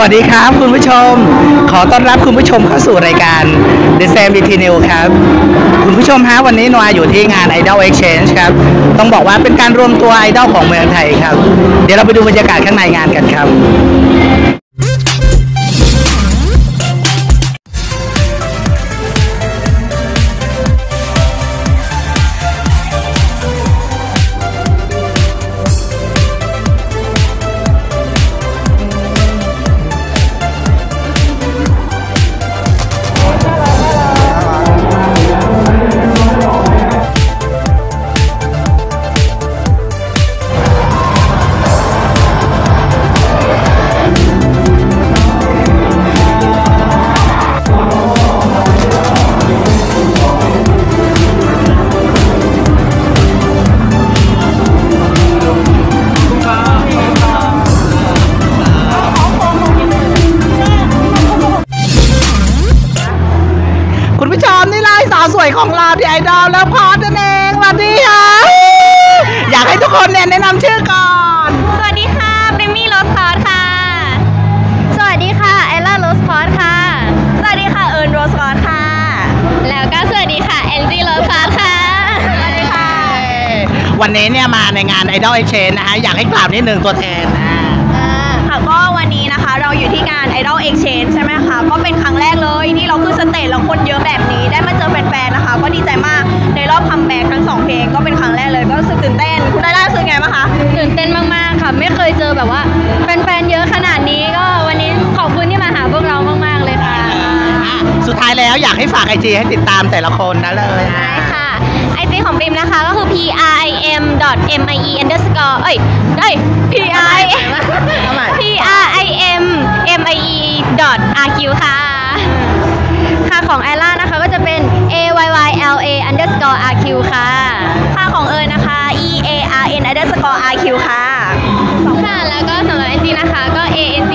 วัสดีครับคุณผู้ชม ขอต้อนรับคุณผู้ชมเข้าสู่รายการ The Sam d t n e w ครับ คุณผู้ชมฮะวันนี้นวาอยู่ที่งาน Idol Exchange ครับ ต้องบอกว่าเป็นการรวมตัวไอดอลของเมืองไทยครับ เดี๋ยวเราไปดูบรรยากาศข้างในงานกันครับาวสวยของเราที่ไอดอลแล้วพอดนั่นเองสวัสดีค่ะอยากให้ทุกคนเนี่ยแนะนำชื่อก่อน สวัสดีค่ะเบมมี่ Rose Quartz ค่ะ สวัสดีค่ะเอลล่า Rose Quartz ค่ะ สวัสดีค่ะเอิร์น Rose Quartz ค่ะ แล้วก็สวัสดีค่ะแอนจี้ Rose Quartz ค่ะ สวัสดีค่ะ วันนี้เนี่ยมาในงาน Idol Exchange นะฮะอยากให้กล่าวนิดหนึ่งตัวแทนนะ ค่ะก็วันนี้นะคะเราอยู่ที่งาน Idol Exchange ใช่ไหมคะก็เป็นครั้งแรกเลยที่เราขึ้น stage แล้วคนเยอะแบบนี้ได้มาเจอแฟนๆนะคะ ก็ดีใจมากในรอบคัมแบ็กทั้งสองเพลงก็เป็นครั้งแรกเลยก็รู้สึกตื่นเต้นคุณได้ล่ารู้สึกไงบ้างคะตื่นเต้นมากๆค่ะ ไม่เคยเจอแบบว่าแฟนๆเยอะขนาดนี้ก็วันนี้ขอบคุณที่มาหาพวกเรามากๆเลยค่ะอะ สุดท้ายแล้วอยากให้ฝากไอจีให้ติดตามแต่ละคนนะเลยได้ค่ะไอจีของปริมนะคะก็คือ p r i m m i e underscore เอ้ยเอ้ย p r i p r i RQ ค่ะ ค่าของไอล่านะคะก็จะเป็น AYYLA underscore RQ ค่ะ ค่าของเอิญนะคะ E A R N underscore RQ ค่ะ ค่ะ แล้วก็สำหรับไอจีนะคะก็ A N G